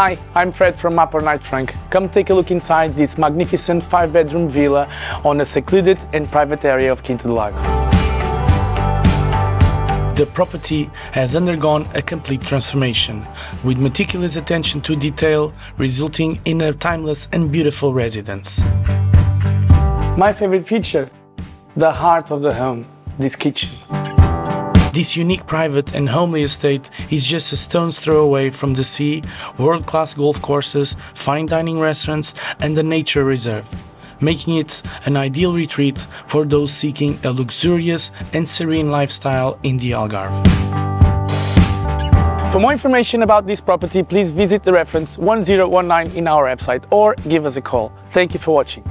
Hi, I'm Fred from Mapro Knight Frank. Come take a look inside this magnificent five bedroom villa on a secluded and private area of Quinta do Lago. The property has undergone a complete transformation, with meticulous attention to detail, resulting in a timeless and beautiful residence. My favorite feature, the heart of the home, this kitchen. This unique private and homely estate is just a stone's throw away from the sea, world-class golf courses, fine dining restaurants and the nature reserve, making it an ideal retreat for those seeking a luxurious and serene lifestyle in the Algarve. For more information about this property, please visit the reference 1019 in our website or give us a call. Thank you for watching.